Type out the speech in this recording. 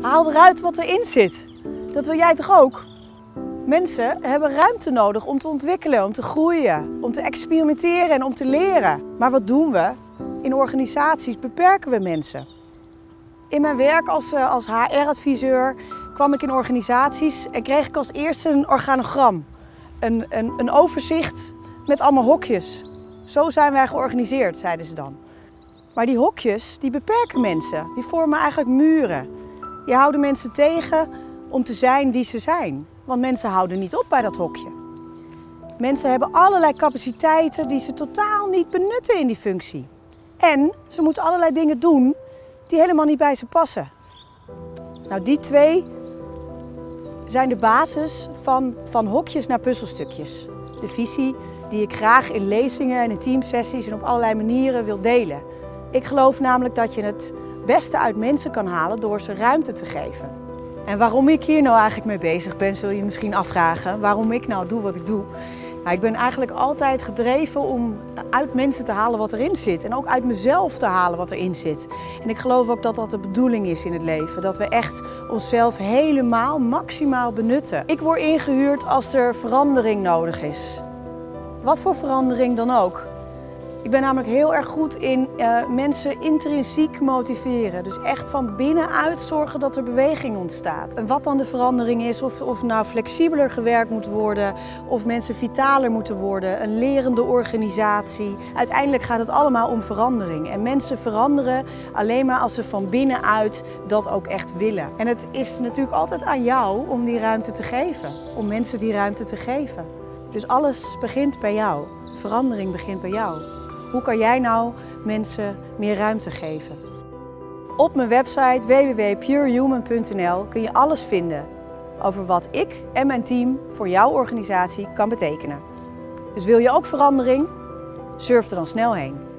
Haal eruit wat erin zit. Dat wil jij toch ook? Mensen hebben ruimte nodig om te ontwikkelen, om te groeien, om te experimenteren en om te leren. Maar wat doen we? In organisaties beperken we mensen. In mijn werk als, eh, als HR-adviseur kwam ik in organisaties en kreeg ik als eerste een organogram. Een, een, een overzicht met allemaal hokjes. Zo zijn wij georganiseerd, zeiden ze dan. Maar die hokjes, die beperken mensen. Die vormen eigenlijk muren. Die houden mensen tegen om te zijn wie ze zijn. Want mensen houden niet op bij dat hokje. Mensen hebben allerlei capaciteiten die ze totaal niet benutten in die functie. En ze moeten allerlei dingen doen die helemaal niet bij ze passen. Nou, die twee zijn de basis van, van hokjes naar puzzelstukjes. De visie die ik graag in lezingen en in teamsessies en op allerlei manieren wil delen. Ik geloof namelijk dat je het beste uit mensen kan halen door ze ruimte te geven. En waarom ik hier nou eigenlijk mee bezig ben, zul je misschien afvragen. Waarom ik nou doe wat ik doe. Nou, ik ben eigenlijk altijd gedreven om uit mensen te halen wat erin zit. En ook uit mezelf te halen wat erin zit. En ik geloof ook dat dat de bedoeling is in het leven. Dat we echt onszelf helemaal, maximaal benutten. Ik word ingehuurd als er verandering nodig is. Wat voor verandering dan ook. Ik ben namelijk heel erg goed in uh, mensen intrinsiek motiveren. Dus echt van binnenuit zorgen dat er beweging ontstaat. En wat dan de verandering is, of, of nou flexibeler gewerkt moet worden, of mensen vitaler moeten worden, een lerende organisatie. Uiteindelijk gaat het allemaal om verandering. En mensen veranderen alleen maar als ze van binnenuit dat ook echt willen. En het is natuurlijk altijd aan jou om die ruimte te geven, om mensen die ruimte te geven. Dus alles begint bij jou. Verandering begint bij jou. Hoe kan jij nou mensen meer ruimte geven? Op mijn website www.purehuman.nl kun je alles vinden over wat ik en mijn team voor jouw organisatie kan betekenen. Dus wil je ook verandering? Surf er dan snel heen.